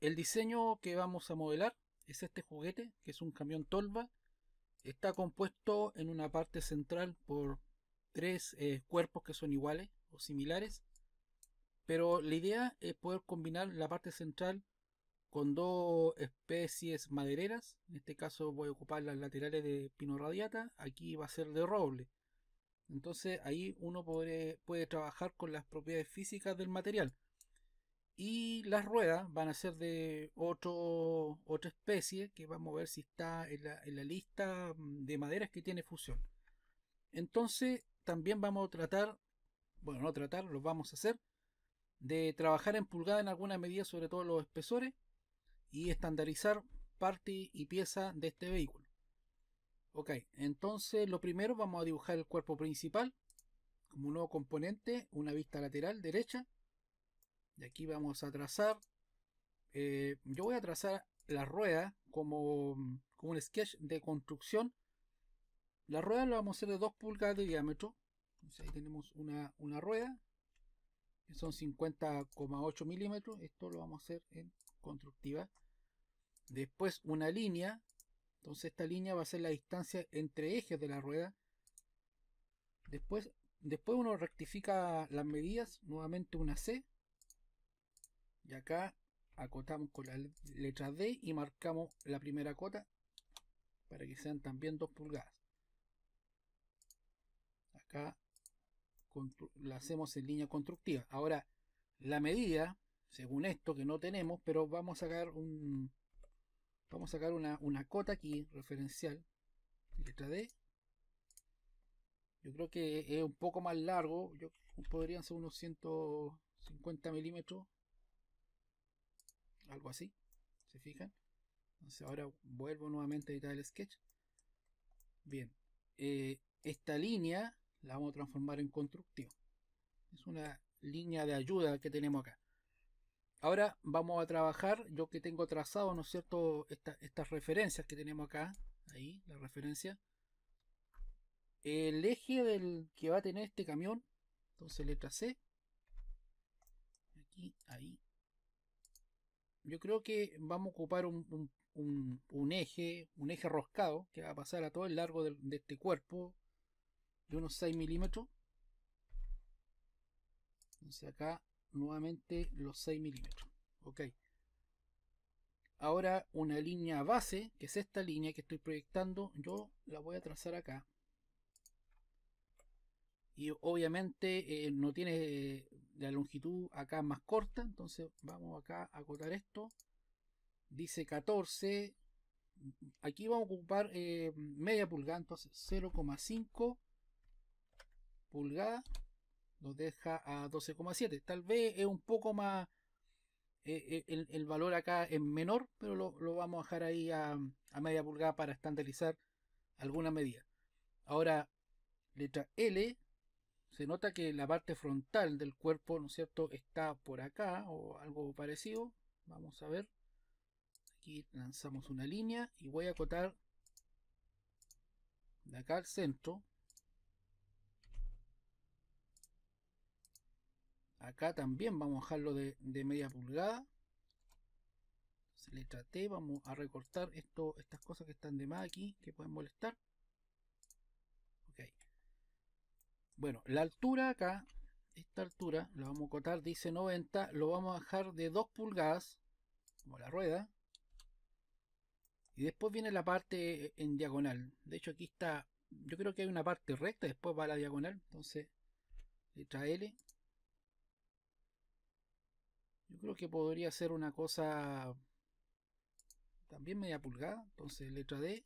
el diseño que vamos a modelar es este juguete, que es un camión tolva. Está compuesto en una parte central por tres eh, cuerpos que son iguales o similares. Pero la idea es poder combinar la parte central con dos especies madereras. En este caso voy a ocupar las laterales de pino radiata. Aquí va a ser de roble. Entonces ahí uno puede, puede trabajar con las propiedades físicas del material. Y las ruedas van a ser de otra especie que vamos a ver si está en la, en la lista de maderas que tiene fusión. Entonces también vamos a tratar, bueno, no tratar, lo vamos a hacer, de trabajar en pulgada en alguna medida, sobre todo los espesores, y estandarizar parte y pieza de este vehículo. Ok, entonces lo primero vamos a dibujar el cuerpo principal como un nuevo componente, una vista lateral derecha. Y aquí vamos a trazar, eh, yo voy a trazar la rueda como, como un sketch de construcción. La rueda la vamos a hacer de 2 pulgadas de diámetro. Entonces ahí tenemos una, una rueda que son 50,8 milímetros. Esto lo vamos a hacer en constructiva. Después una línea. Entonces esta línea va a ser la distancia entre ejes de la rueda. Después, después uno rectifica las medidas. Nuevamente una C. Y acá acotamos con la letra D y marcamos la primera cota para que sean también 2 pulgadas. Acá la hacemos en línea constructiva. Ahora, la medida, según esto que no tenemos, pero vamos a sacar un, Vamos a sacar una, cota aquí, referencial. Letra D. Yo creo que es un poco más largo. Yo, podrían ser unos 150 milímetros. Algo así. ¿Se fijan? Entonces ahora vuelvo nuevamente a editar el sketch. Bien. Eh, esta línea la vamos a transformar en constructivo. Es una línea de ayuda que tenemos acá. Ahora vamos a trabajar, yo que tengo trazado, ¿no es cierto?, estas referencias que tenemos acá, ahí, la referencia. El eje del que va a tener este camión, entonces letra C, aquí, ahí. Yo creo que vamos a ocupar un, eje, un eje roscado, que va a pasar a todo el largo de, de este cuerpo, de unos 6 milímetros. Entonces acá nuevamente los 6 milímetros. Ok. Ahora una línea base, que es esta línea que estoy proyectando, yo la voy a trazar acá. Y obviamente eh, no tiene la longitud acá más corta, entonces vamos acá a acotar esto. Dice 14. Aquí vamos a ocupar eh, media pulgada, entonces 0,5 pulgada nos deja a 12,7. Tal vez es un poco más, eh, eh, el, valor acá es menor, pero lo, vamos a dejar ahí a, media pulgada para estandarizar alguna medida. Ahora, letra L, se nota que la parte frontal del cuerpo, ¿no es cierto?, está por acá o algo parecido. Vamos a ver. Aquí lanzamos una línea y voy a acotar de acá al centro Acá también vamos a dejarlo de, media pulgada. letra T, vamos a recortar esto, estas cosas que están de más aquí, que pueden molestar. Ok. Bueno, la altura acá, esta altura, la vamos a cortar, dice 90, lo vamos a dejar de 2 pulgadas, como la rueda. Y después viene la parte en diagonal. De hecho aquí está, yo creo que hay una parte recta, después va la diagonal. Entonces, letra L, yo creo que podría ser una cosa también media pulgada. Entonces letra D.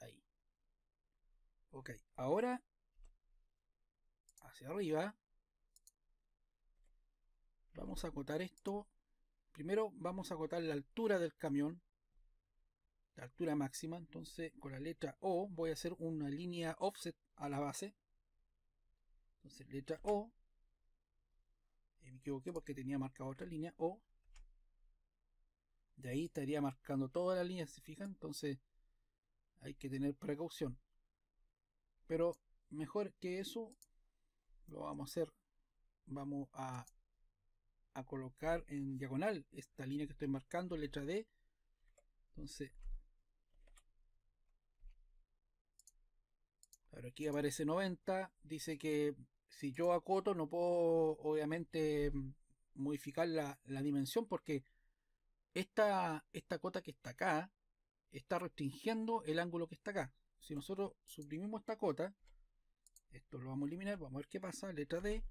Ahí. Ok, ahora hacia arriba. Vamos a acotar esto. Primero vamos a acotar la altura del camión. La altura máxima. Entonces con la letra O voy a hacer una línea offset a la base. Entonces letra O me equivoqué porque tenía marcado otra línea, o de ahí estaría marcando toda la línea, si fijan, entonces hay que tener precaución. Pero mejor que eso, lo vamos a hacer, vamos a colocar en diagonal esta línea que estoy marcando, letra D. Entonces, ahora aquí aparece 90. Dice que si yo acoto no puedo obviamente modificar la, dimensión porque esta, esta cota que está acá está restringiendo el ángulo que está acá. Si nosotros suprimimos esta cota, esto lo vamos a eliminar, vamos a ver qué pasa, letra D.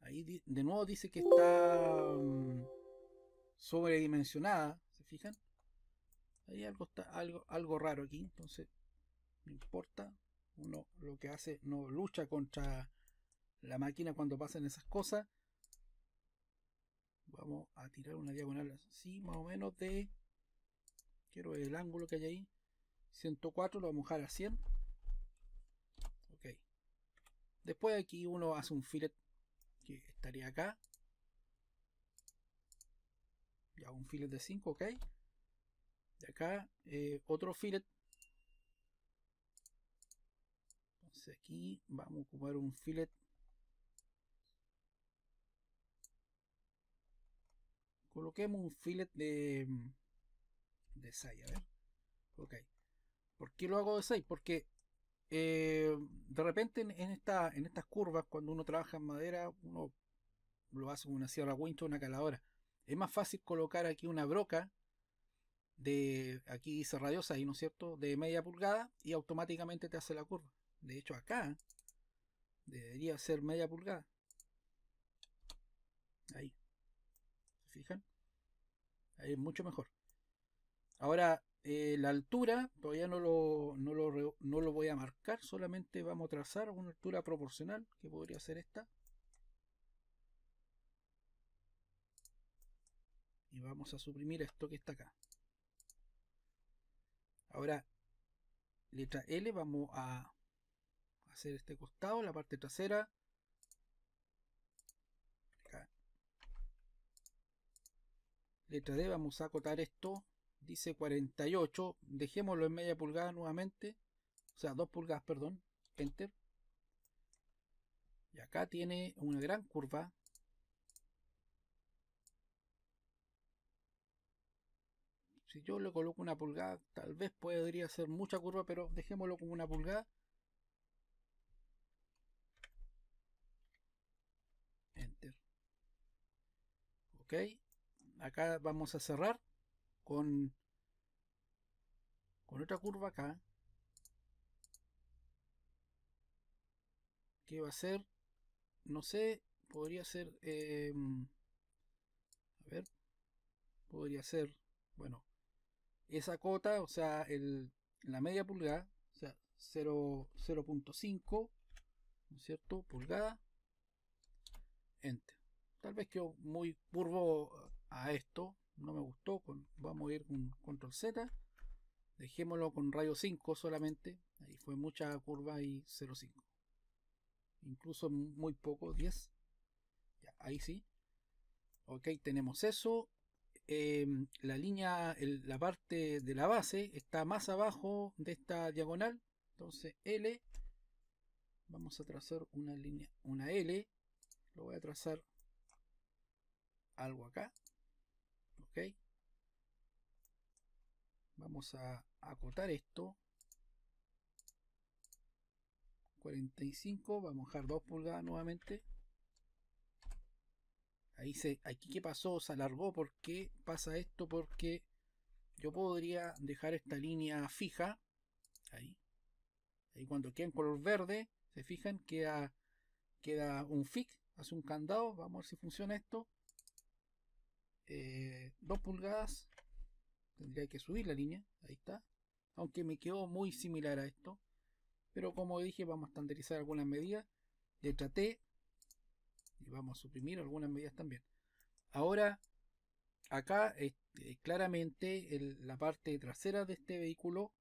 Ahí de nuevo dice que está mm, sobredimensionada, ¿se fijan? Ahí algo está algo, algo raro aquí, entonces no importa, uno lo que hace no lucha contra la máquina cuando pasan esas cosas. Vamos a tirar una diagonal así, más o menos de quiero ver el ángulo que hay ahí. 104 lo vamos a dejar a 100 ok. Después aquí uno hace un fillet que estaría acá. Ya un fillet de 5 ok. De acá eh, otro fillet. Entonces aquí vamos a ocupar un fillet. Coloquemos un fillet de de 6 a ver ok ¿por qué lo hago de 6? porque eh, de repente en, esta, en estas curvas, cuando uno trabaja en madera, uno lo hace con una sierra Winchester, una caladora. Es más fácil colocar aquí una broca de, aquí dice radiosa ahí, ¿no es cierto?, de media pulgada y automáticamente te hace la curva. De hecho acá debería ser media pulgada. Ahí. ¿Se fijan? Ahí es mucho mejor. Ahora, eh, la altura todavía no lo, no, lo, no lo voy a marcar, solamente vamos a trazar una altura proporcional, que podría ser esta. Y vamos a suprimir esto que está acá. Ahora, letra L, vamos a hacer este costado, la parte trasera. Letra D, vamos a acotar esto dice 48, dejémoslo en media pulgada nuevamente, o sea, 2 pulgadas, perdón, enter. Y acá tiene una gran curva. Si yo le coloco una pulgada, tal vez podría ser mucha curva, pero dejémoslo como una pulgada. Enter. Ok. Acá vamos a cerrar con, con otra curva acá. Que va a ser no sé podría ser em, a ver podría ser bueno esa cota o sea el, la media pulgada o sea 0.5 ¿no es cierto? pulgada enter. Tal vez quedó muy curvo a esto no me gustó, con, vamos a ir con control Z, dejémoslo con radio 5 solamente, ahí fue mucha curva y 0.5, incluso muy poco, 10, ya, ahí sí, ok, tenemos eso, em, la línea, la parte de la base está más abajo de esta diagonal, entonces L, vamos a trazar una línea, una L, lo voy a trazar algo acá vamos a acotar esto. 45 vamos a dejar 2 pulgadas nuevamente. Ahí se aquí que pasó se alargó porque pasa esto porque yo podría dejar esta línea fija ahí. Ahí cuando queda en color verde se fijan queda queda un fic hace un candado vamos a ver si funciona esto 2 eh, pulgadas tendría que subir la línea ahí está. Aunque me quedó muy similar a esto. Pero como dije vamos a estandarizar algunas medidas. Letra T y vamos a suprimir algunas medidas también. Ahora acá este, claramente la parte trasera de este vehículo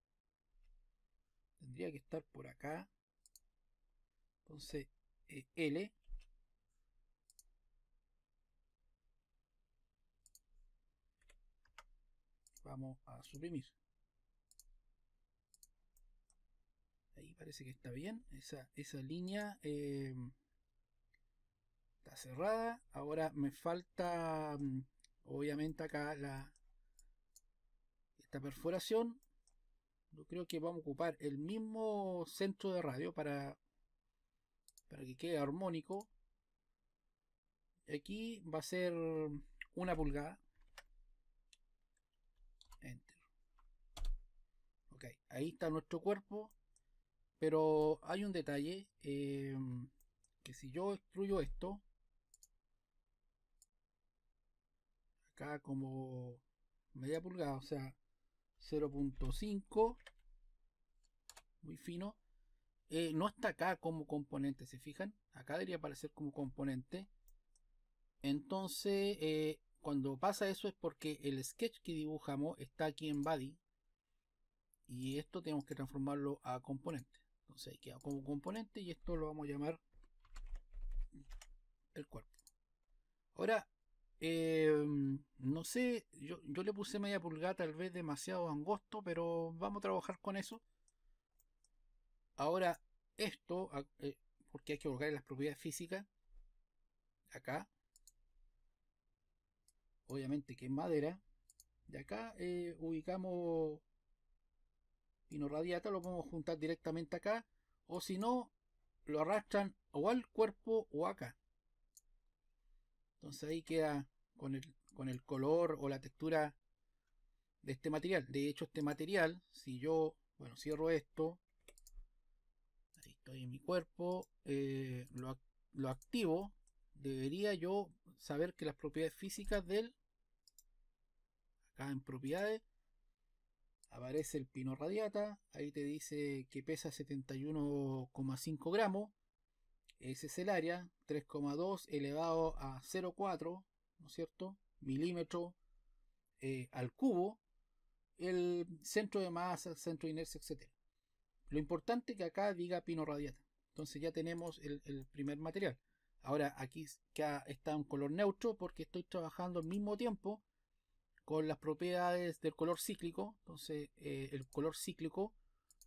tendría que estar por acá. Entonces eh, L vamos a suprimir ahí parece que está bien esa, esa línea em, está cerrada. Ahora me falta, mm, obviamente acá la esta perforación. Yo creo que vamos a ocupar el mismo centro de radio para, para que quede armónico. Aquí va a ser una pulgada. Enter. Ok, ahí está nuestro cuerpo. Pero hay un detalle. Eh, que si yo extruyo esto. Acá como media pulgada. O sea, 0.5. Muy fino. Eh, no está acá como componente, ¿se fijan? Acá debería aparecer como componente. Entonces, eh, cuando pasa eso es porque el sketch que dibujamos está aquí en body. Y esto tenemos que transformarlo a componente. Entonces ahí queda como componente y esto lo vamos a llamar el cuerpo. Ahora, em, no sé, yo, yo, le puse media pulgada tal vez demasiado angosto, pero vamos a trabajar con eso. Ahora, esto, eh, porque hay que colocar las propiedades físicas, acá, obviamente que es madera, de acá eh, ubicamos pino radiata, lo podemos juntar directamente acá, o si no, lo arrastran o al cuerpo o acá. Entonces ahí queda con el, con el color o la textura de este material. De hecho, este material, si yo, bueno, cierro esto, ahí estoy en mi cuerpo, eh, lo, lo activo, debería yo saber que las propiedades físicas del acá en propiedades aparece el pino radiata ahí te dice que pesa 71,5 gramos ese es el área 3,2 elevado a 0,4 ¿no es cierto? milímetro eh, al cubo el centro de masa, centro de inercia, etc. Lo importante es que acá diga pino radiata. Entonces ya tenemos el, el primer material. Ahora aquí está un color neutro porque estoy trabajando al mismo tiempo con las propiedades del color cíclico. Entonces eh, el color cíclico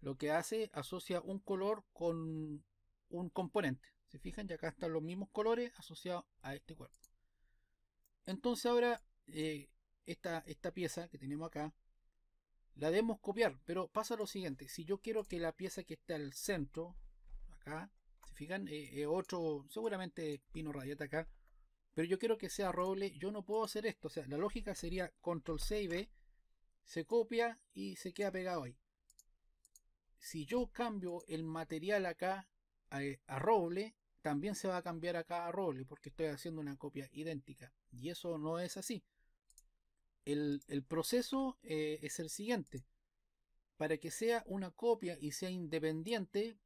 lo que hace asocia un color con un componente. Se fijan, ya acá están los mismos colores asociados a este cuerpo. Entonces ahora eh, esta, esta pieza que tenemos acá la debemos copiar, pero pasa lo siguiente, si yo quiero que la pieza que está al centro, acá, se fijan, eh, otro, seguramente pino radiata acá, pero yo quiero que sea roble, yo no puedo hacer esto, o sea, la lógica sería control C y B, se copia y se queda pegado ahí. Si yo cambio el material acá a, roble, también se va a cambiar acá a roble, porque estoy haciendo una copia idéntica, y eso no es así. El, proceso eh, es el siguiente. Para que sea una copia y sea independiente,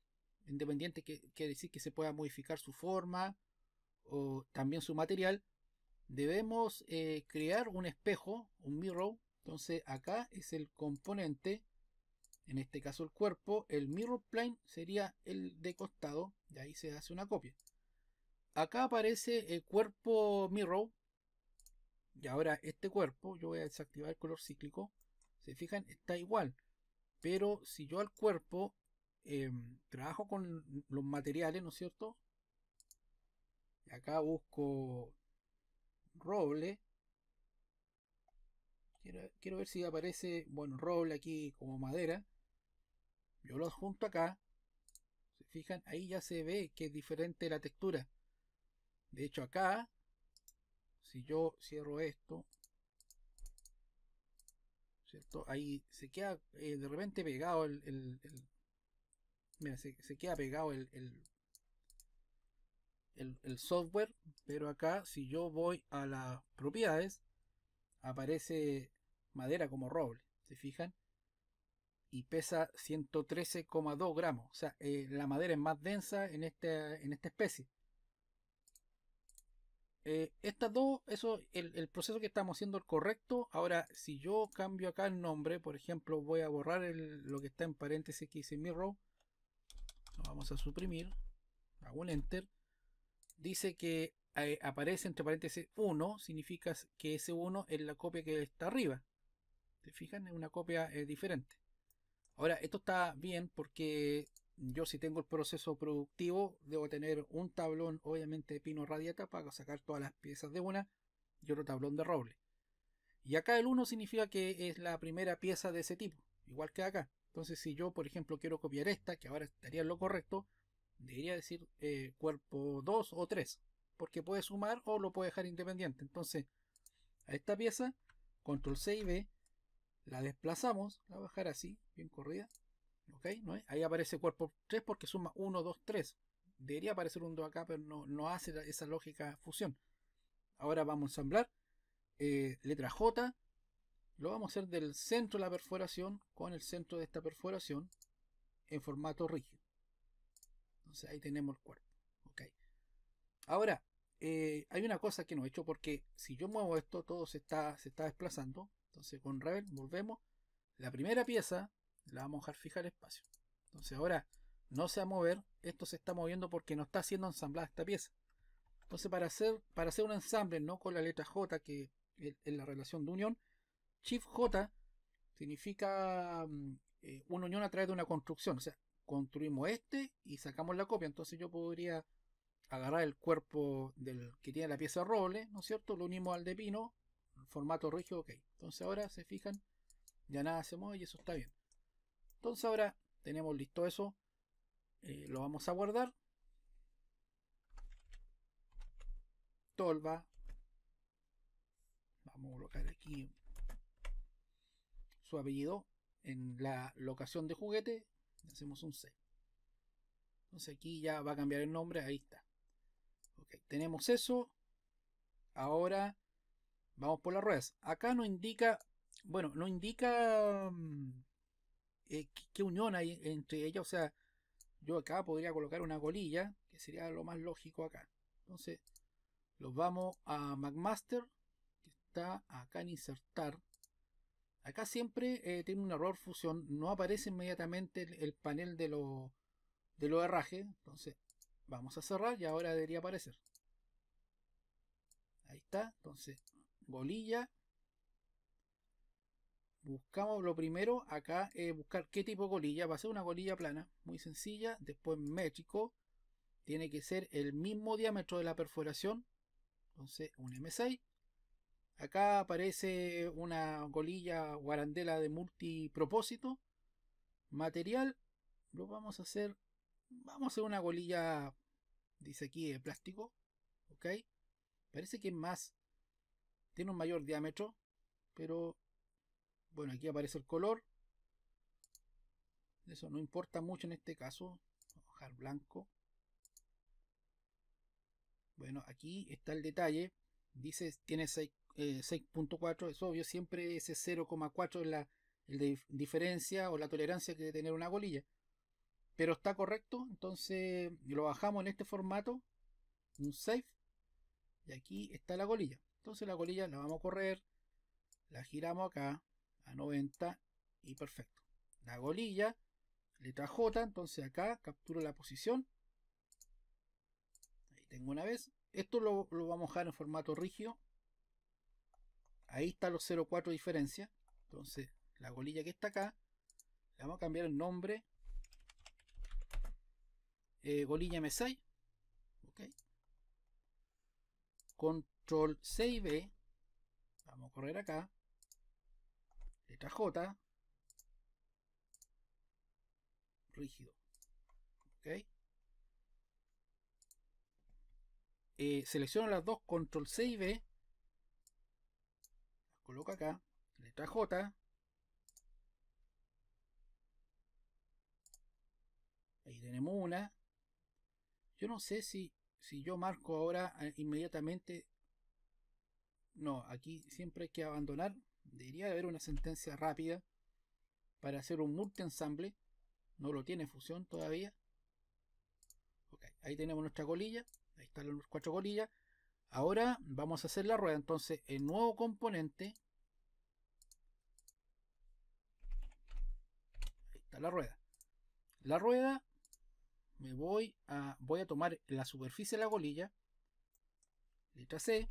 independiente que quiere decir que se pueda modificar su forma, o también su material, debemos eh, crear un espejo, un mirror. Entonces acá es el componente, en este caso el cuerpo, el mirror plane sería el de costado, y ahí se hace una copia. Acá aparece el cuerpo mirror, y ahora este cuerpo, yo voy a desactivar el color cíclico, se fijan, está igual. Pero si yo al cuerpo em, trabajo con los materiales, ¿no es cierto? Acá busco roble. Quiero, ver si aparece, bueno, roble aquí como madera. Yo lo adjunto acá. Se fijan, ahí ya se ve que es diferente la textura. De hecho acá, si yo cierro esto, ¿cierto? Ahí se queda eh, de repente pegado el, mira, se, queda pegado el, el, software, pero acá si yo voy a las propiedades, aparece madera como roble, ¿se fijan? Y pesa 113,2 gramos, o sea, eh, la madera es más densa en, este, en esta especie. Eh, estas dos, eso, el, proceso que estamos haciendo es correcto. Ahora, si yo cambio acá el nombre, por ejemplo, voy a borrar lo que está en paréntesis que dice mirror. Lo vamos a suprimir. Hago un enter dice que eh, aparece entre paréntesis 1, significa que ese 1 es la copia que está arriba. ¿Se fijan? Es una copia eh, diferente. Ahora, esto está bien porque yo si tengo el proceso productivo, debo tener un tablón, obviamente, de pino radiata para sacar todas las piezas de una y otro tablón de roble. Y acá el 1 significa que es la primera pieza de ese tipo, igual que acá. Entonces, si yo, por ejemplo, quiero copiar esta, que ahora estaría en lo correcto, debería decir eh, cuerpo 2 o 3, porque puede sumar o lo puede dejar independiente. Entonces, a esta pieza, control C y B, la desplazamos, la voy a bajar así, bien corrida. ¿Ok? ¿No Ahí aparece cuerpo 3 porque suma 1, 2, 3. Debería aparecer un 2 acá, pero no, no hace esa lógica fusión. Ahora vamos a ensamblar. Eh, letra J. Lo vamos a hacer del centro de la perforación con el centro de esta perforación en formato rígido. Entonces ahí tenemos el cuerpo. Ok. Ahora, eh, hay una cosa que no he hecho porque si yo muevo esto, todo se está, se está desplazando. Entonces con Rebel volvemos. La primera pieza la vamos a dejar fija el espacio. Entonces ahora no se va a mover. Esto se está moviendo porque no está siendo ensamblada esta pieza. Entonces para hacer, para hacer un ensamble no con la letra J que es la relación de unión, Shift J significa eh, una unión a través de una construcción. O sea, construimos este y sacamos la copia. Entonces yo podría agarrar el cuerpo del que tiene la pieza roble, ¿no es cierto? Lo unimos al de pino, formato rígido, ok. Entonces ahora se fijan, ya nada se mueve y eso está bien. Entonces ahora tenemos listo eso. Eh, lo vamos a guardar. Tolva. Vamos a colocar aquí su apellido en la locación de juguete. Hacemos un C. Entonces aquí ya va a cambiar el nombre. Ahí está. Ok, tenemos eso. Ahora vamos por las ruedas. Acá no indica, bueno, no indica mm, eh, qué unión hay entre ellas. O sea, yo acá podría colocar una colilla, que sería lo más lógico acá. Entonces, los vamos a McMaster, que está acá en insertar. Acá siempre eh, tiene un error fusión, no aparece inmediatamente el, panel de los de lo herraje. Entonces, vamos a cerrar y ahora debería aparecer. Ahí está. Entonces, bolilla. Buscamos lo primero acá, eh, buscar qué tipo de colilla. Va a ser una colilla plana, muy sencilla. Después métrico. Tiene que ser el mismo diámetro de la perforación. Entonces, un M6. Acá aparece una colilla guarandela de multipropósito. Material. Lo vamos a hacer. Vamos a hacer una colilla dice aquí de plástico, ok, parece que es más, tiene un mayor diámetro, pero bueno, aquí aparece el color, eso no importa mucho en este caso, dejar blanco, bueno, aquí está el detalle, dice tiene 6.4, eh, es obvio, siempre ese 0,4 es la el diferencia o la tolerancia que debe tener una colilla. Pero está correcto entonces lo bajamos en este formato un save y aquí está la colilla. Entonces la colilla la vamos a correr la giramos acá a 90 y perfecto. La colilla letra J entonces acá capturo la posición. Ahí tengo una vez. Esto lo, lo vamos a dejar en formato rígido ahí está los 0.4 diferencia entonces la colilla que está acá le vamos a cambiar el nombre eh, Golilla M6. Control C y B. Vamos a correr acá. Letra J. Rígido. Ok. Eh, selecciono las dos, control C y B. Coloco acá. Letra J. Ahí tenemos una. Yo no sé si, si yo marco ahora eh, inmediatamente. No, aquí siempre hay que abandonar. Debería haber una sentencia rápida para hacer un multi-ensamble. No lo tiene fusión todavía. ahí tenemos nuestra colilla. Ahí están las cuatro colillas. Ahora vamos a hacer la rueda. Entonces, el nuevo componente. Ahí está la rueda. La rueda me voy a, voy a tomar la superficie de la colilla, letra C,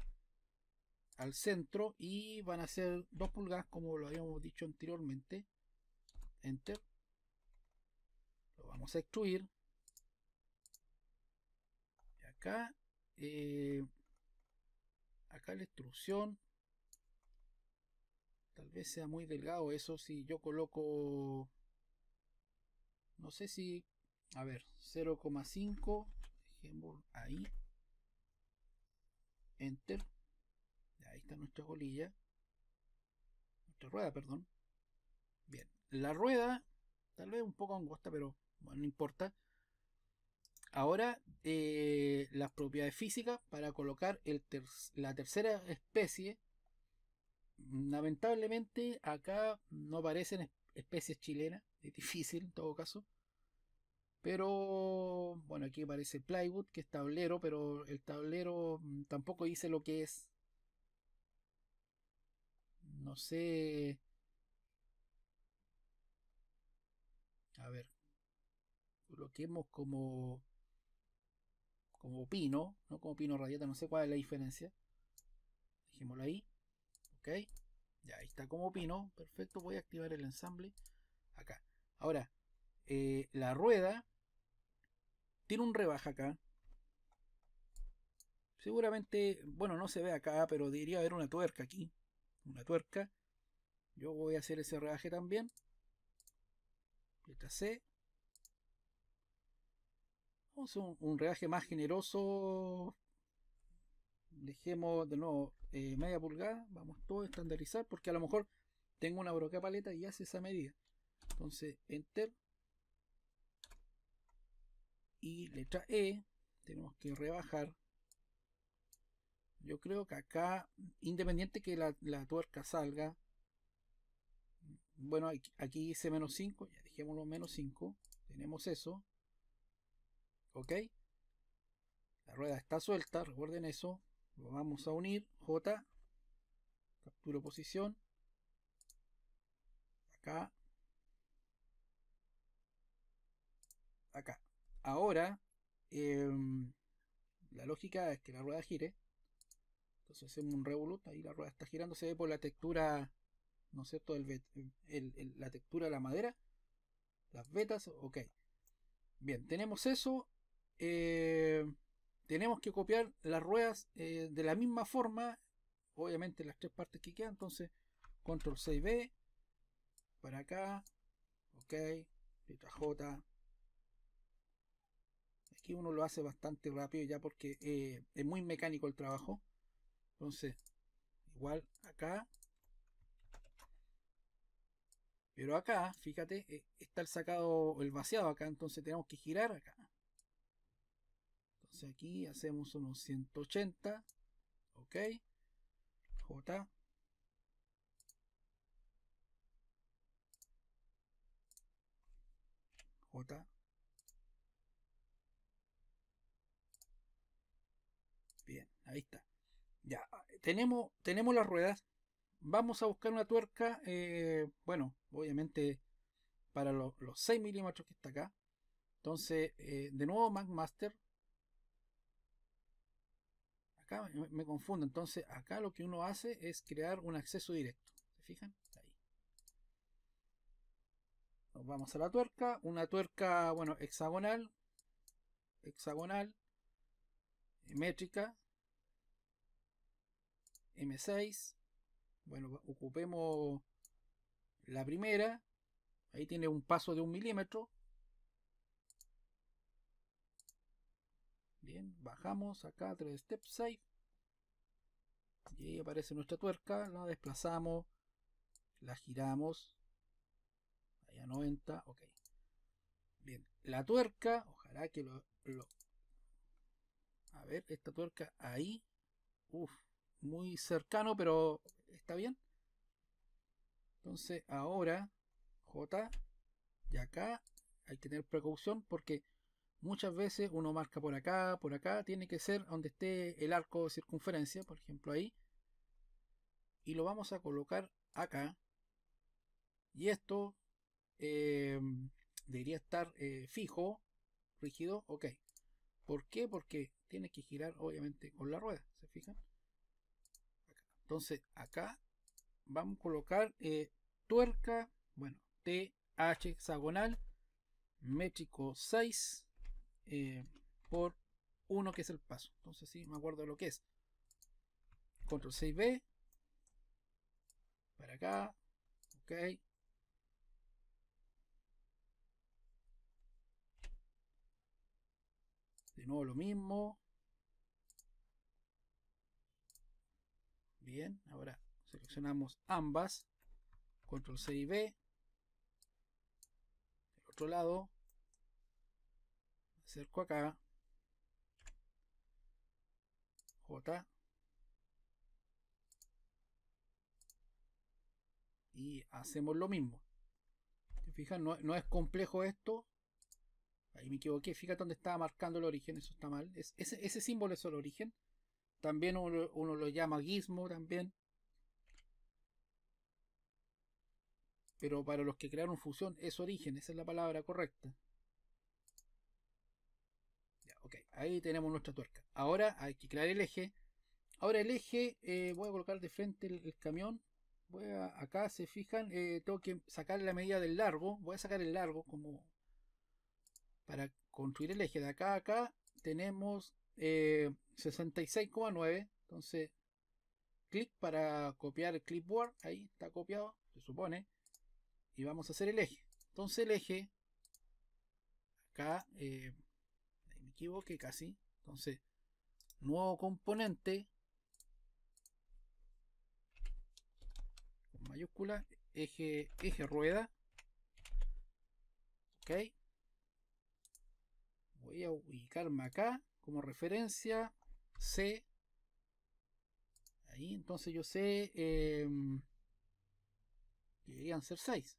al centro y van a ser 2 pulgadas como lo habíamos dicho anteriormente. Enter. lo vamos a extruir y acá eh, acá la extrusión tal vez sea muy delgado eso si yo coloco no sé si a ver 0,5 ahí. Enter. Ahí está nuestra colilla nuestra rueda perdón. Bien. La rueda tal vez un poco angosta pero bueno, no importa. Ahora eh, las propiedades físicas para colocar el la tercera especie. Lamentablemente acá no aparecen especies chilenas es difícil en todo caso pero bueno, aquí aparece plywood, que es tablero, pero el tablero mm, tampoco dice lo que es. No sé. A ver. Coloquemos como como pino, no como pino radiata, no sé cuál es la diferencia. Dejémoslo ahí. Ok. Ya, ahí está como pino. Perfecto. Voy a activar el ensamble acá. Ahora, eh, la rueda tiene un rebaja acá. Seguramente, bueno, no se ve acá, pero debería haber una tuerca aquí. Una tuerca. Yo voy a hacer ese rebaje también. Letra C. Vamos a un, un rebaje más generoso. Dejemos de nuevo eh, media pulgada. Vamos todo a estandarizar porque a lo mejor tengo una broca paleta y hace esa medida. Entonces, enter. Y letra E tenemos que rebajar. Yo creo que acá independiente que la, tuerca salga bueno aquí, hice menos 5 ya dejémoslo menos 5 tenemos eso. Ok. La rueda está suelta recuerden eso. Lo vamos a unir. J. Capturo posición. Acá acá Ahora, em, la lógica es que la rueda gire. Entonces hacemos un revolut, ahí la rueda está girando, se ve por la textura, ¿no es cierto? El, la textura de la madera, las vetas, ok. Bien, tenemos eso. Eh, tenemos que copiar las ruedas eh, de la misma forma, obviamente las tres partes que quedan, entonces control 6B, para acá, ok, letra J, Aquí uno lo hace bastante rápido ya porque eh, es muy mecánico el trabajo. Entonces, igual acá. Pero acá, fíjate, eh, está el sacado, el vaciado acá, entonces tenemos que girar acá. Entonces aquí hacemos unos 180. Ok. J. J. Ahí está. Ya, tenemos, tenemos las ruedas. Vamos a buscar una tuerca. Eh, bueno, obviamente para los 6 milímetros que está acá. Entonces, eh, de nuevo MacMaster. Acá me, me, confundo. Entonces, acá lo que uno hace es crear un acceso directo. ¿Se fijan? Ahí. Nos vamos a la tuerca. Una tuerca, bueno, hexagonal. Hexagonal. Métrica. M6. Bueno, ocupemos la primera. Ahí tiene un paso de un milímetro. Bien, bajamos acá 3 step save. Y ahí aparece nuestra tuerca. La desplazamos. La giramos. Ahí a 90. Ok. Bien, la tuerca. Ojalá que lo, lo... A ver, esta tuerca ahí. Uf, muy cercano, pero está bien. Entonces ahora J y acá hay que tener precaución porque muchas veces uno marca por acá, por acá, tiene que ser donde esté el arco de circunferencia, por ejemplo ahí. Y lo vamos a colocar acá. Y esto eh, debería estar eh, fijo, rígido, ok. ¿Por qué? Porque tiene que girar obviamente con la rueda, ¿se fijan? Entonces acá vamos a colocar eh, tuerca, bueno, TH hexagonal, métrico 6 eh, por 1 que es el paso. Entonces sí, me acuerdo de lo que es. Control 6B. Para acá. Ok. De nuevo lo mismo. Bien, ahora seleccionamos ambas. Control C y B. El otro lado. Acerco acá. J. Y hacemos lo mismo. ¿Te fijas? No, no es complejo esto. Ahí me equivoqué. Fíjate dónde estaba marcando el origen. Eso está mal. Es, ese, ese símbolo es el origen. También uno, uno lo llama gizmo también. Pero para los que crearon fusión es origen, esa es la palabra correcta. Ya, ok, ahí tenemos nuestra tuerca. Ahora hay que crear el eje. Ahora el eje, eh, voy a colocar de frente el, camión. Voy a, acá se fijan, eh, tengo que sacar la medida del largo. Voy a sacar el largo como para construir el eje. De acá a acá tenemos 66,9. Eh, Entonces, clic para copiar el clipboard. Ahí está copiado, se supone y vamos a hacer el eje. Entonces el eje, acá, eh, me equivoqué casi, entonces, nuevo componente, con mayúscula, eje, eje rueda, ok, voy a ubicarme acá como referencia, C, ahí, entonces yo sé, eh, que deberían ser 6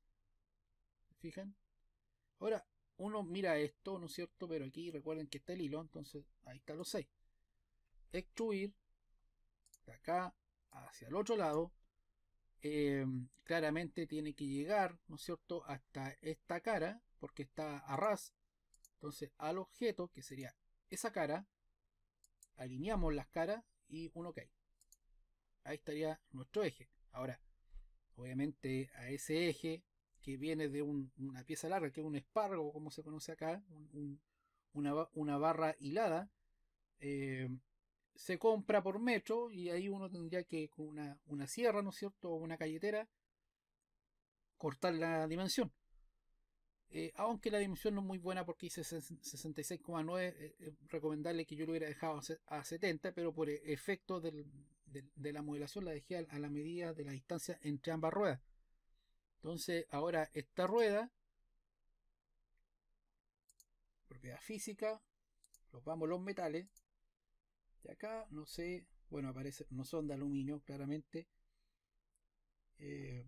fijan? Ahora, uno mira esto, ¿no es cierto? Pero aquí recuerden que está el hilo, entonces ahí están los 6. Extruir, de acá hacia el otro lado, eh, claramente tiene que llegar, ¿no es cierto?, hasta esta cara, porque está a ras. Entonces, al objeto, que sería esa cara, alineamos las caras y un OK. Ahí estaría nuestro eje. Ahora, obviamente a ese eje que viene de una pieza larga, que es un espargo, como se conoce acá, una, barra hilada, eh, se compra por metro y ahí uno tendría que con una, sierra, ¿no es cierto?, o una calletera, cortar la dimensión. Eh, aunque la dimensión no es muy buena porque dice 66,9, eh, recomendable que yo lo hubiera dejado a 70, pero por e, efecto de la modelación la dejé a la medida de la distancia entre ambas ruedas. Entonces, ahora esta rueda, propiedad física, los vamos los metales. Y acá, no sé, bueno, aparece, no son de aluminio, claramente. Eh,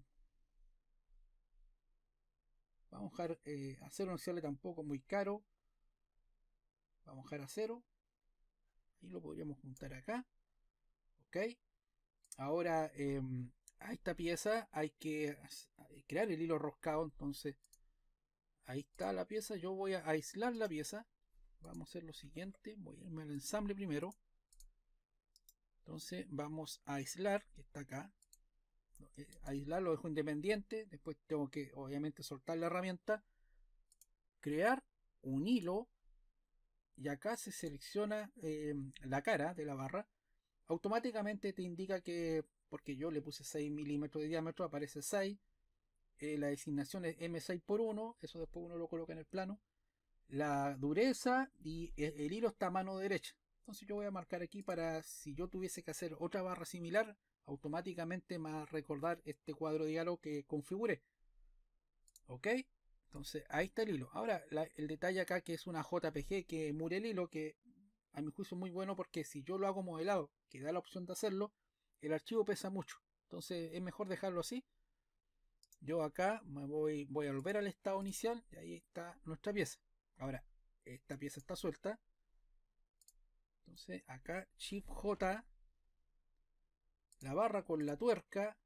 vamos a dejar eh, acero no sale tampoco muy caro. Vamos a dejar acero. Y lo podríamos juntar acá. Ok. Ahora, em, a esta pieza hay que crear el hilo roscado entonces ahí está la pieza yo voy a aislar la pieza vamos a hacer lo siguiente voy a irme al ensamble primero entonces vamos a aislar que está acá eh, aislar lo dejo independiente después tengo que obviamente soltar la herramienta crear un hilo y acá se selecciona eh, la cara de la barra automáticamente te indica que porque yo le puse 6 milímetros de diámetro, aparece 6. Eh, la designación es M6 por 1, eso después uno lo coloca en el plano. La dureza y el, hilo está a mano derecha. Entonces yo voy a marcar aquí para si yo tuviese que hacer otra barra similar, automáticamente me va a recordar este cuadro de diálogo que configuré. ¿Ok? Entonces ahí está el hilo. Ahora el detalle acá que es una JPG que mure el hilo, que a mi juicio es muy bueno porque si yo lo hago modelado, que da la opción de hacerlo, el archivo pesa mucho. Entonces es mejor dejarlo así. Yo acá me voy, voy a volver al estado inicial y ahí está nuestra pieza. Ahora, esta pieza está suelta. Entonces acá Shift J, la barra con la tuerca,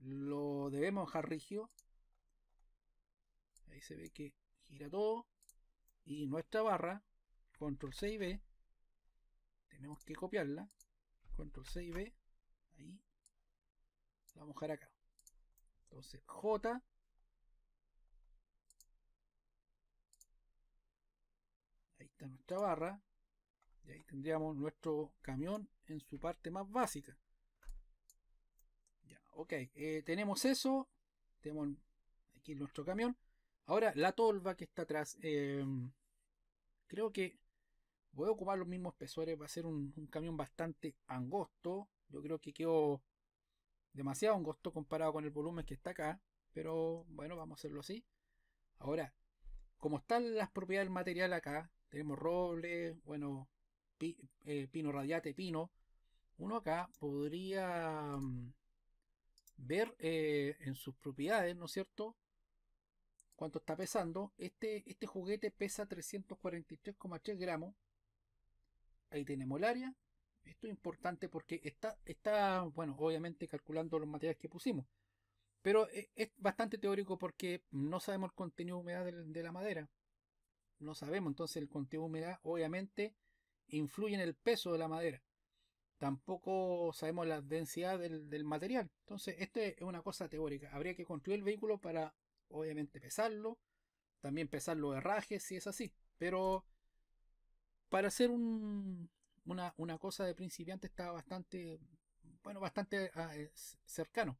lo debemos dejar rígido. Ahí se ve que gira todo. Y nuestra barra, control C y B, tenemos que copiarla. Control C y B ahí la vamos a dejar acá entonces J está nuestra barra. Y ahí tendríamos nuestro camión en su parte más básica. Ok. Eh, tenemos eso. Tenemos aquí nuestro camión. Ahora, la tolva que está atrás. Em, creo que voy a ocupar los mismos espesores. Va a ser un, camión bastante angosto. Yo creo que quedó demasiado angosto comparado con el volumen que está acá. Pero bueno, vamos a hacerlo así. Ahora, como están las propiedades del material acá, tenemos roble, bueno, eh, pino radiate, pino. Uno acá podría mm, ver eh, en sus propiedades, ¿no es cierto? Cuánto está pesando. Este, este juguete pesa 343,3 gramos. Ahí tenemos el área. Esto es importante porque está, está, bueno, obviamente calculando los materiales que pusimos. Pero eh, es bastante teórico porque no sabemos el contenido de humedad de la madera. No sabemos, entonces el contenido de humedad obviamente influye en el peso de la madera. Tampoco sabemos la densidad del, material. Entonces, esto es una cosa teórica. Habría que construir el vehículo para, obviamente, pesarlo. También pesar los herrajes, si es así. Pero para hacer una, una, cosa de principiante está bastante, bueno, bastante ah, cercano.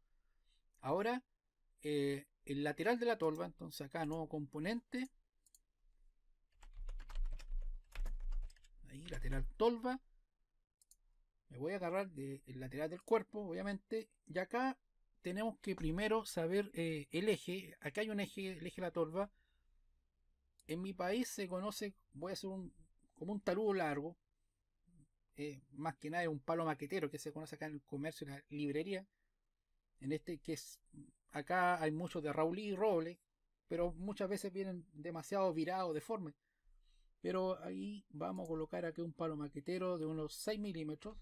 Ahora, eh, el lateral de la tolva, entonces acá nuevo componente. Ahí, lateral tolva. Me voy a agarrar del lateral del cuerpo, obviamente. Y acá tenemos que primero saber eh, el eje. Acá hay un eje, el eje de la tolva. En mi país se conoce, voy a hacer un como un taludo largo. Eh, más que nada es un palo maquetero que se conoce acá en el comercio, en la librería en este que es acá hay muchos de Raúl y roble pero muchas veces vienen demasiado virados deformes pero ahí vamos a colocar aquí un palo maquetero de unos 6 milímetros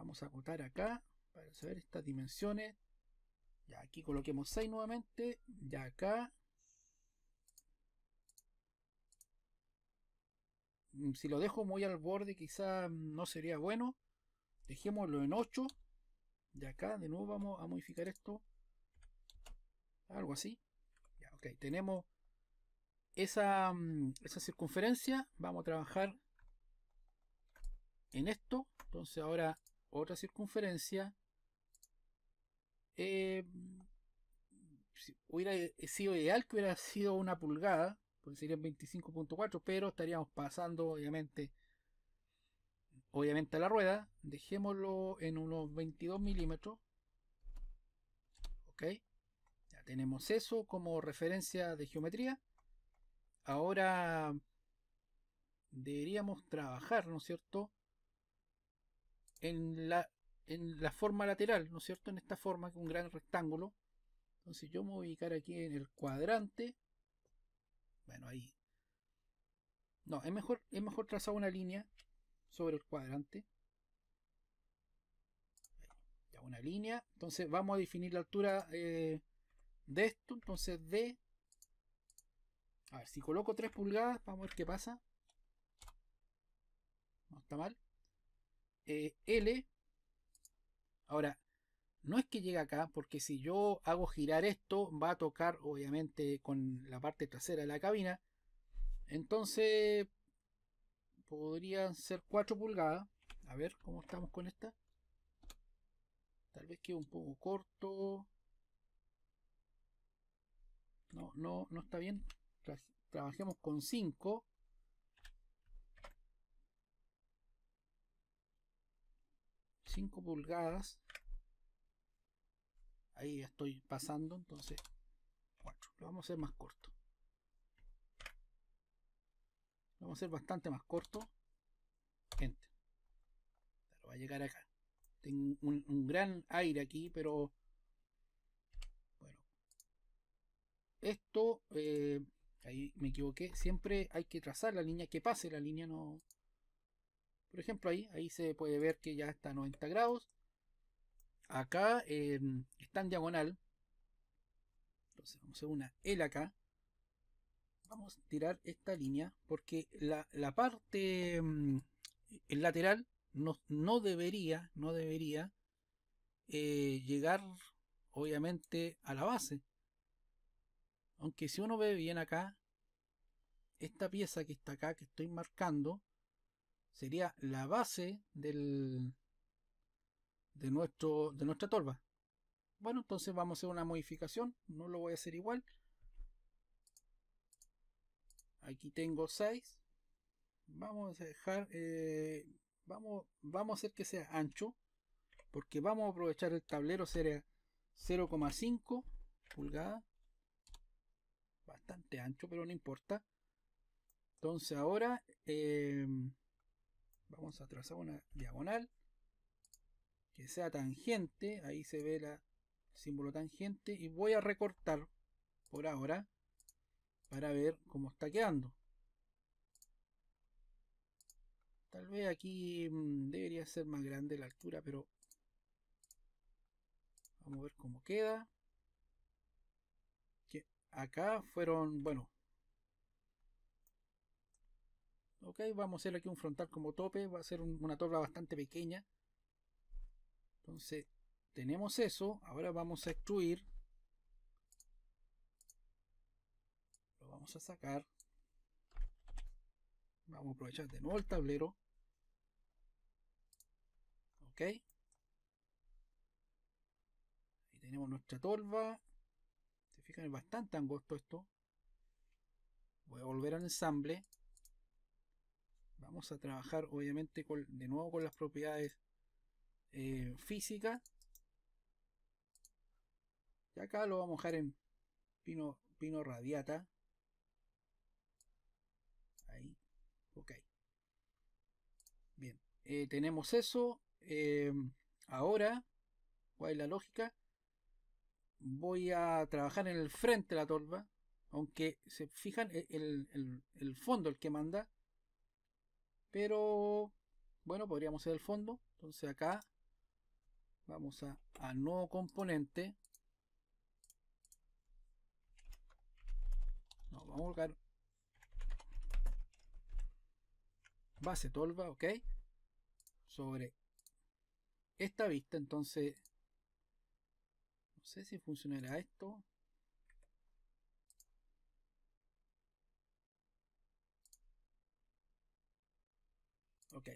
vamos a acotar acá para saber estas dimensiones. Ya aquí coloquemos 6 nuevamente. Ya acá. Mm, si lo dejo muy al borde quizá no sería bueno. Dejémoslo en 8 y acá de nuevo vamos a modificar esto. Algo así. Ya, ok tenemos esa, mm, esa circunferencia. Vamos a trabajar en esto. Entonces ahora otra circunferencia eh, hubiera sido ideal que hubiera sido una pulgada porque serían 25.4 pero estaríamos pasando obviamente obviamente la rueda, dejémoslo en unos 22 milímetros. Ok, ya tenemos eso como referencia de geometría. Ahora deberíamos trabajar, ¿no es cierto? En la, en la forma lateral, ¿no es cierto? En esta forma, un gran rectángulo. Entonces yo me voy a ubicar aquí en el cuadrante. Bueno, ahí. No, es mejor, es mejor trazar una línea sobre el cuadrante. Ya una línea. Entonces vamos a definir la altura eh, de esto. Entonces de... A ver, si coloco 3 pulgadas, vamos a ver qué pasa. No está mal. Eh, L. Ahora, no es que llegue acá, porque si yo hago girar esto, va a tocar obviamente con la parte trasera de la cabina. Entonces podrían ser 4 pulgadas. A ver cómo estamos con esta. Tal vez quede un poco corto. No, no, no está bien. trabajemos con 5. Cinco pulgadas. Ahí estoy pasando, entonces 4. Lo vamos a hacer más corto. Vamos a hacer bastante más corto. Gente. va a llegar acá. Tengo un, gran aire aquí, pero... Bueno. Esto... Eh, ahí me equivoqué. Siempre hay que trazar la línea. Que pase la línea, no... Por ejemplo, ahí, ahí se puede ver que ya está a 90 grados. Acá em, está en diagonal. Entonces vamos a hacer una L acá vamos a tirar esta línea porque la, parte mm, el lateral no, no, debería no debería eh, llegar obviamente a la base aunque si uno ve bien acá esta pieza que está acá, que estoy marcando, sería la base del, de, nuestro, de nuestra torba. Bueno, entonces vamos a hacer una modificación. No lo voy a hacer igual. Aquí tengo 6. Vamos a dejar... Eh, vamos, vamos a hacer que sea ancho. Porque vamos a aprovechar el tablero. Sería 0,5 pulgadas. Bastante ancho, pero no importa. Entonces ahora... Eh, vamos a trazar una diagonal que sea tangente, ahí se ve la símbolo tangente y voy a recortar por ahora para ver cómo está quedando. Tal vez aquí mm, debería ser más grande la altura, pero vamos a ver cómo queda. Que acá fueron, bueno. Ok, vamos a hacer aquí un frontal como tope. Va a ser una torre bastante pequeña. Entonces, tenemos eso. Ahora vamos a extruir. Lo vamos a sacar. Vamos a aprovechar de nuevo el tablero. Ok. Ahí tenemos nuestra torba. Se fijan, es bastante angosto esto. Voy a volver al ensamble. Vamos a trabajar obviamente de nuevo con las propiedades eh, físicas y acá lo vamos a dejar en pino, pino radiata. Ahí. Ok. Bien. Eh, tenemos eso. Eh, ahora, ¿cuál es la lógica? Voy a trabajar en el frente de la torba. Aunque se fijan e, el, el fondo el que manda. Pero bueno, podríamos hacer el fondo. Entonces acá vamos a, a nuevo componente vamos a colocar base tolva, ok, sobre esta vista, entonces no sé si funcionará esto. Ok.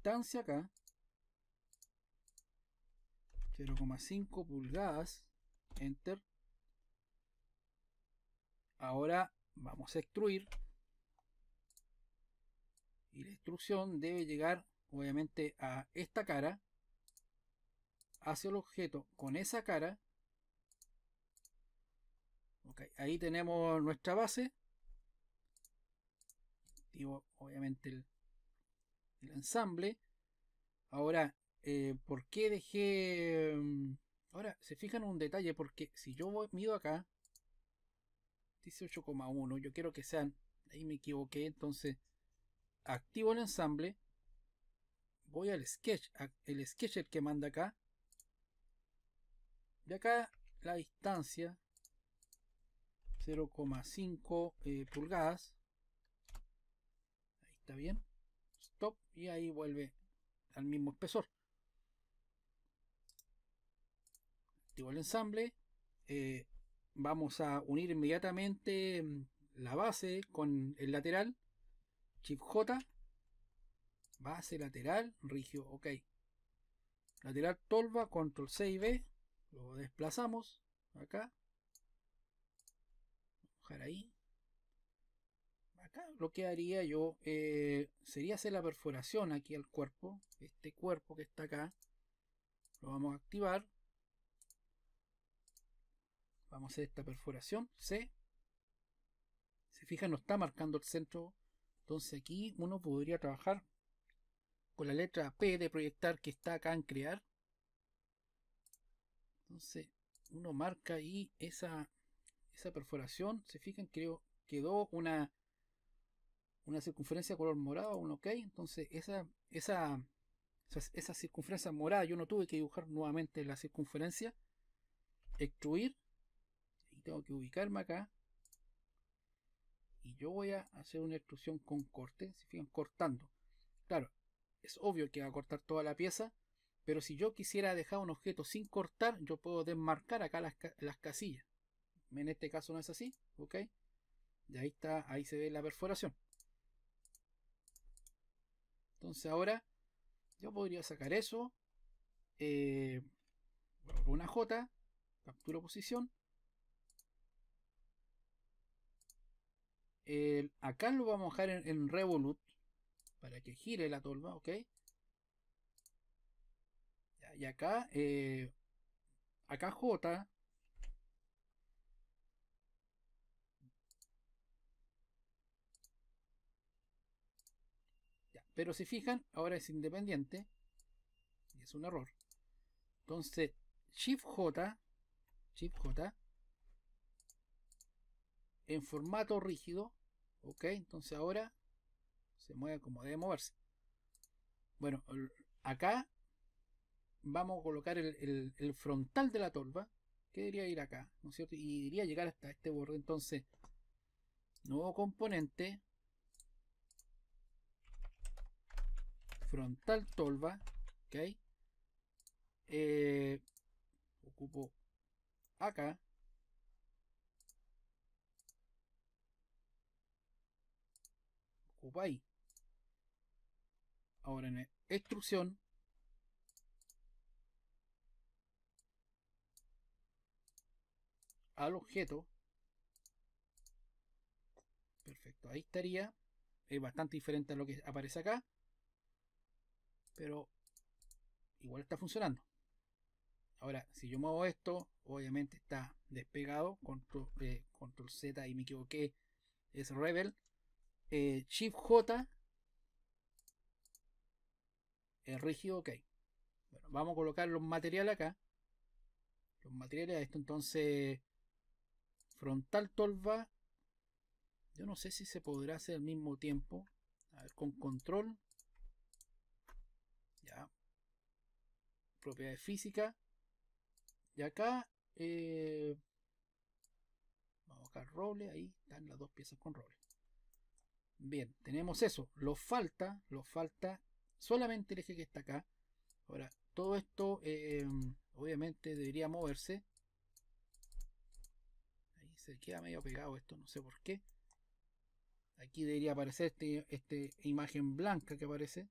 Distancia acá. 0,5 pulgadas. Enter. Ahora vamos a extruir. Y la extrusión debe llegar obviamente a esta cara. Hacia el objeto con esa cara. Ok, ahí tenemos nuestra base. Digo, obviamente el, el ensamble. Ahora, eh, ¿por qué dejé... Mm, ahora, se fijan un detalle, porque si yo mido acá, 18,1. Yo quiero que sean. Ahí me equivoqué. Entonces, activo el ensamble. Voy al sketch. El sketcher que manda acá. De acá la distancia 0,5 eh, pulgadas. Ahí está bien. Y ahí vuelve al mismo espesor. Activo el ensamble. Eh, vamos a unir inmediatamente mm, la base con el lateral. Shift J. Base lateral, rigio, ok. Lateral tolva, control C y B. Lo desplazamos acá. Bajar ahí. Lo que haría yo eh, sería hacer la perforación aquí al cuerpo. Este cuerpo que está acá. Lo vamos a activar. Vamos a hacer esta perforación C. Se fijan, no está marcando el centro. Entonces aquí uno podría trabajar con la letra P de proyectar que está acá en crear. Entonces uno marca ahí esa, esa perforación. Se fijan, creo quedó una, una circunferencia color morado, un ok. Entonces esa, esa, esa, circunferencia morada yo no tuve que dibujar nuevamente la circunferencia. Extruir tengo que ubicarme acá y yo voy a hacer una extrusión con corte, si fijan, cortando. Claro, es obvio que va a cortar toda la pieza, pero si yo quisiera dejar un objeto sin cortar, yo puedo desmarcar acá las, casillas. En este caso no es así, ¿ok? Y ahí está, ahí se ve la perforación. Entonces ahora yo podría sacar eso. Eh, una J, captura posición. acá lo vamos a dejar en, Revolut para que gire la tolva, ok. Y acá, eh, acá J. pero si fijan, ahora es independiente. Y es un error. Entonces, Shift J, Shift J, en formato rígido, ok, entonces ahora se mueve como debe moverse. Bueno, acá vamos a colocar el, frontal de la tolva, que debería ir acá, ¿no es cierto? Y debería llegar hasta este borde, entonces, nuevo componente, frontal tolva, ok, eh, ocupo acá, ocupo ahí, ahora en extrusión, al objeto. Perfecto, ahí estaría. Es bastante diferente a lo que aparece acá. Pero igual está funcionando. Ahora, si yo muevo esto, obviamente está despegado. Control, eh, control Z y me equivoqué. Es Rebel. Eh, J. Es rígido, ok. Bueno, vamos a colocar los materiales acá. Los materiales a esto entonces Frontal tolva. Yo no sé si se podrá hacer al mismo tiempo. A ver, con control. Ya. Propiedades física. Y acá. Eh, vamos a buscar roble. Ahí están las dos piezas con roble. Bien, tenemos eso. Lo falta. Lo falta solamente el eje que está acá. Ahora, todo esto eh, obviamente debería moverse se queda medio pegado esto, no sé por qué. Aquí debería aparecer este, este imagen blanca que aparece.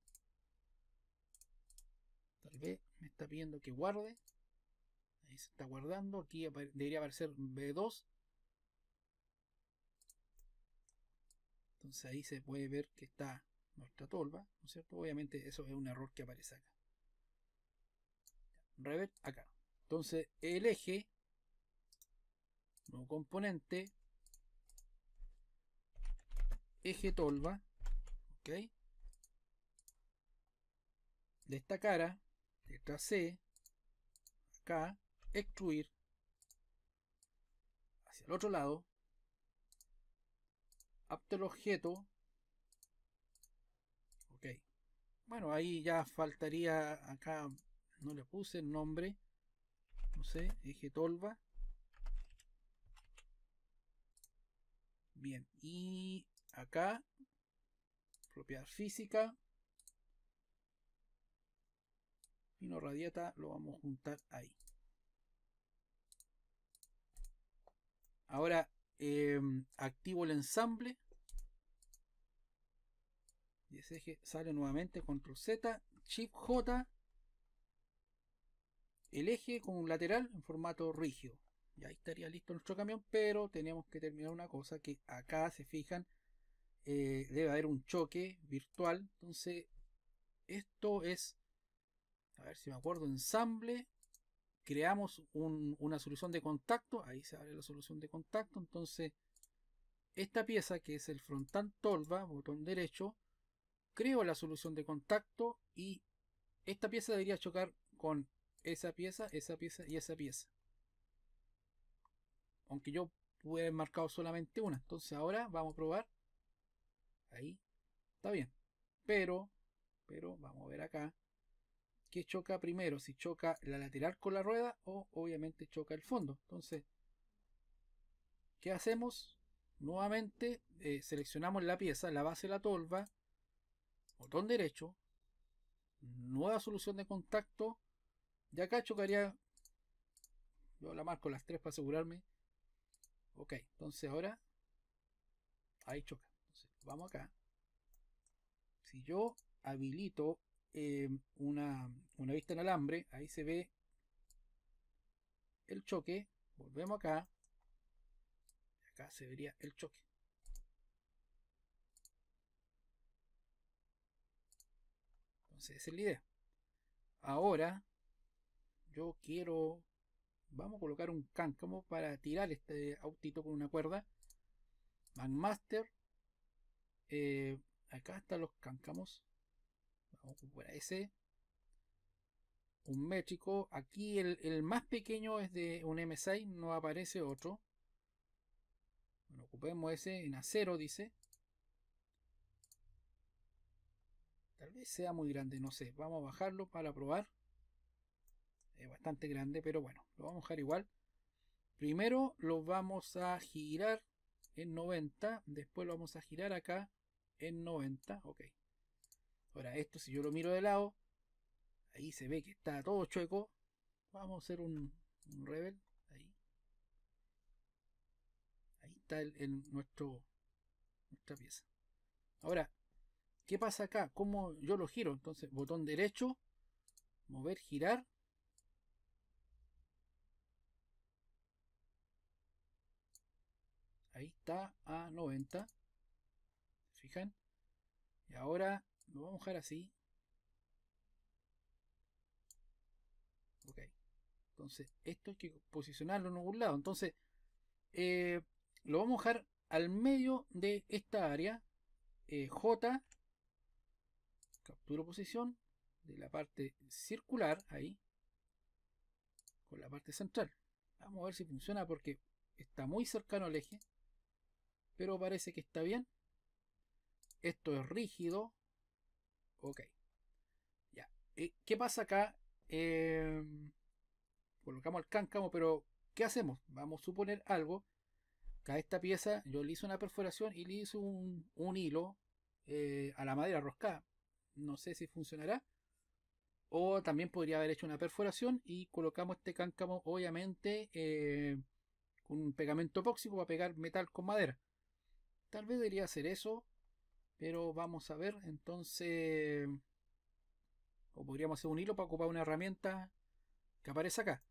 Tal vez me está pidiendo que guarde. Ahí se está guardando. Aquí debería aparecer B2. Entonces ahí se puede ver que está nuestra tolva, ¿no cierto? Obviamente eso es un error que aparece acá. Revert acá. Entonces el eje nuevo componente, eje tolva, ok, de esta cara, letra C, acá, extruir, hacia el otro lado, apto el objeto, ok, bueno, ahí ya faltaría, acá no le puse el nombre, no sé, eje tolva, Bien, y acá, propiedad física, pino radiata lo vamos a juntar ahí. Ahora em, activo el ensamble. Y ese eje sale nuevamente, control Z, Shift J, el eje con un lateral en formato rígido. Y ahí estaría listo nuestro camión, pero tenemos que terminar una cosa que acá se fijan, eh, debe haber un choque virtual. Entonces, esto es, a ver si me acuerdo, ensamble. Creamos una solución de contacto, ahí se abre la solución de contacto. Entonces, esta pieza que es el frontal tolva, botón derecho, creo la solución de contacto y esta pieza debería chocar con esa pieza, esa pieza y esa pieza aunque yo pude haber marcado solamente una. Entonces ahora vamos a probar. Ahí. Está bien. Pero, pero vamos a ver acá. ¿Qué choca primero? Si choca la lateral con la rueda o obviamente choca el fondo. Entonces, ¿qué hacemos? Nuevamente eh, seleccionamos la pieza, la base de la tolva, botón derecho, nueva solución de contacto. Y acá chocaría, yo la marco las tres para asegurarme Ok, entonces ahora ahí choca. Entonces, vamos acá. Si yo habilito eh, una, una vista en alambre, ahí se ve el choque. Volvemos acá. Acá se vería el choque. Entonces, esa es la idea. Ahora, yo quiero vamos a colocar un cáncamo para tirar este autito con una cuerda. Magmaster. Eh, acá están los cáncamos. Vamos a ocupar ese. Un métrico. Aquí el, más pequeño es de un M6. No aparece otro. Bueno, ocupemos ese en acero, dice. Tal vez sea muy grande, no sé. Vamos a bajarlo para probar es bastante grande, pero bueno, lo vamos a dejar igual. Primero lo vamos a girar en 90, después lo vamos a girar acá en 90, ok. Ahora esto si yo lo miro de lado, ahí se ve que está todo chueco. Vamos a hacer un, rebel, ahí. Ahí está el, nuestro, nuestra pieza. Ahora, ¿qué pasa acá? ¿Cómo yo lo giro? Entonces, botón derecho, mover, girar Ahí está a 90. ¿Fijan? Y ahora lo vamos a dejar así. Ok. Entonces, esto hay que posicionarlo en algún lado. Entonces, eh, lo vamos a dejar al medio de esta área. Eh, J. Capturo posición de la parte circular. Ahí. Con la parte central. Vamos a ver si funciona porque está muy cercano al eje pero parece que está bien. Esto es rígido. Ok. Ya. ¿Qué pasa acá? Em, colocamos el cáncamo, pero ¿qué hacemos? Vamos a suponer algo. a esta pieza yo le hice una perforación y le hice un, hilo eh, a la madera roscada. No sé si funcionará. O también podría haber hecho una perforación y colocamos este cáncamo, obviamente, eh, con un pegamento epóxico para pegar metal con madera. Tal vez debería hacer eso. Pero vamos a ver. Entonces. O podríamos hacer un hilo para ocupar una herramienta que aparece acá.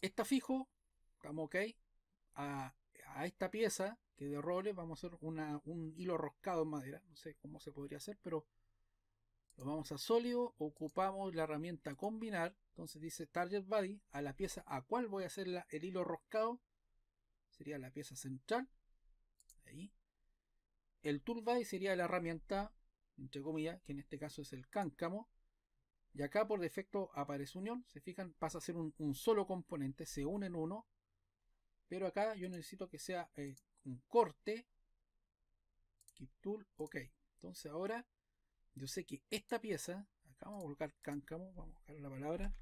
Está fijo. Estamos ok. A, esta pieza que de roles vamos a hacer un hilo roscado en madera. No sé cómo se podría hacer, pero lo vamos a sólido. Ocupamos la herramienta combinar. Entonces dice target body. A la pieza a cuál voy a hacer el hilo roscado. Sería la pieza central. Ahí. El toolby sería la herramienta, entre comillas, que en este caso es el cáncamo. Y acá por defecto aparece unión. Se fijan, pasa a ser un, solo componente, se une en uno. Pero acá yo necesito que sea eh, un corte. Keep tool, ok. Entonces ahora yo sé que esta pieza, acá vamos a colocar cáncamo, vamos a buscar la palabra.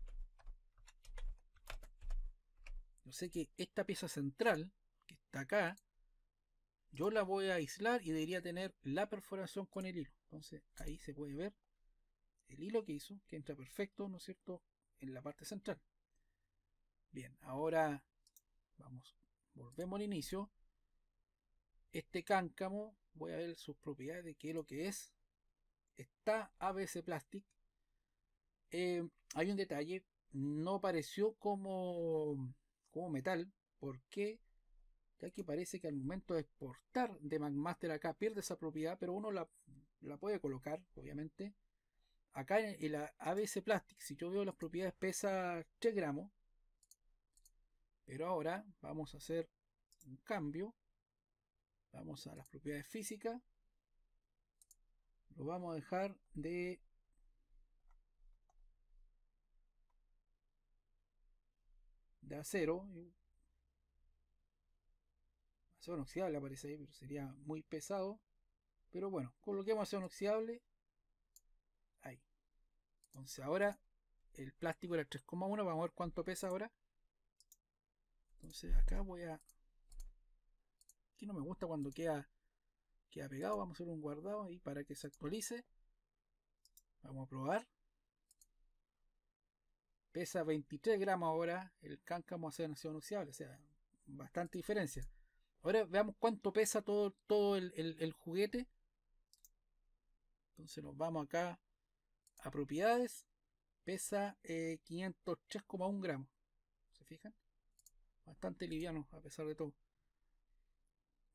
Yo sé que esta pieza central, que está acá, yo la voy a aislar y debería tener la perforación con el hilo. Entonces ahí se puede ver el hilo que hizo, que entra perfecto, ¿no es cierto?, en la parte central. Bien, ahora vamos, volvemos al inicio. Este cáncamo, voy a ver sus propiedades de qué es lo que es. Está ABS Plastic. Eh, hay un detalle, no pareció como, como metal. ¿Por qué? Ya que parece que al momento de exportar de McMaster acá pierde esa propiedad, pero uno la, puede colocar, obviamente. Acá en el ABS Plastic, si yo veo las propiedades, pesa 3 gramos. Pero ahora vamos a hacer un cambio. Vamos a las propiedades físicas. Lo vamos a dejar de de acero acero inoxidable aparece ahí, pero sería muy pesado. Pero bueno, coloquemos acero inoxidable. Ahí. Entonces ahora el plástico era 3,1. Vamos a ver cuánto pesa ahora. Entonces acá voy a... Aquí no me gusta cuando queda, queda pegado. Vamos a hacer un guardado ahí para que se actualice. Vamos a probar. Pesa 23 gramos ahora el cáncamo acero inoxidable. O sea, bastante diferencia. Ahora veamos cuánto pesa todo, todo el, juguete. Entonces nos vamos acá a propiedades. Pesa 503,1 eh, gramos. ¿Se fijan? Bastante liviano a pesar de todo.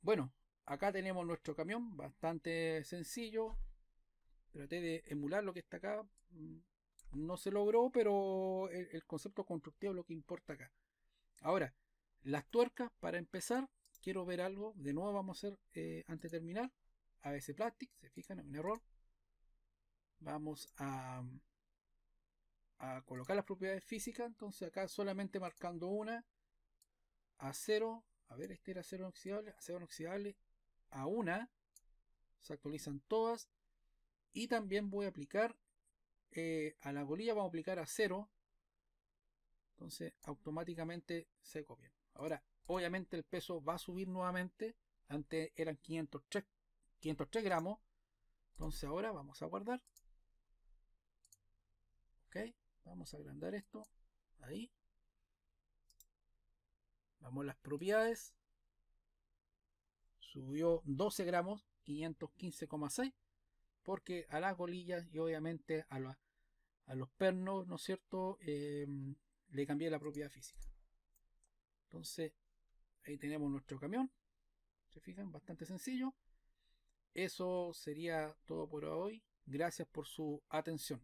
Bueno, acá tenemos nuestro camión. Bastante sencillo. Traté de emular lo que está acá. Mm, no se logró, pero el, concepto constructivo es lo que importa acá. Ahora, las tuercas, para empezar, quiero ver algo. De nuevo vamos a hacer, eh, antes de terminar, ABS Plastic, se fijan, en un error. Vamos a, a colocar las propiedades físicas. Entonces acá solamente marcando una. Acero. A ver, este era acero inoxidable. Acero inoxidable a una. Se actualizan todas. Y también voy a aplicar eh, a la colilla vamos a aplicar a cero entonces automáticamente se copian ahora obviamente el peso va a subir nuevamente. Antes eran 503, 503 gramos. Entonces ahora vamos a guardar. Ok vamos a agrandar esto. Ahí. Vamos a las propiedades. Subió 12 gramos 515,6 porque a las colillas y obviamente a, a los pernos, ¿no es cierto?, em, le cambié la propiedad física. Entonces, ahí tenemos nuestro camión. ¿Se fijan? Bastante sencillo. Eso sería todo por hoy. Gracias por su atención.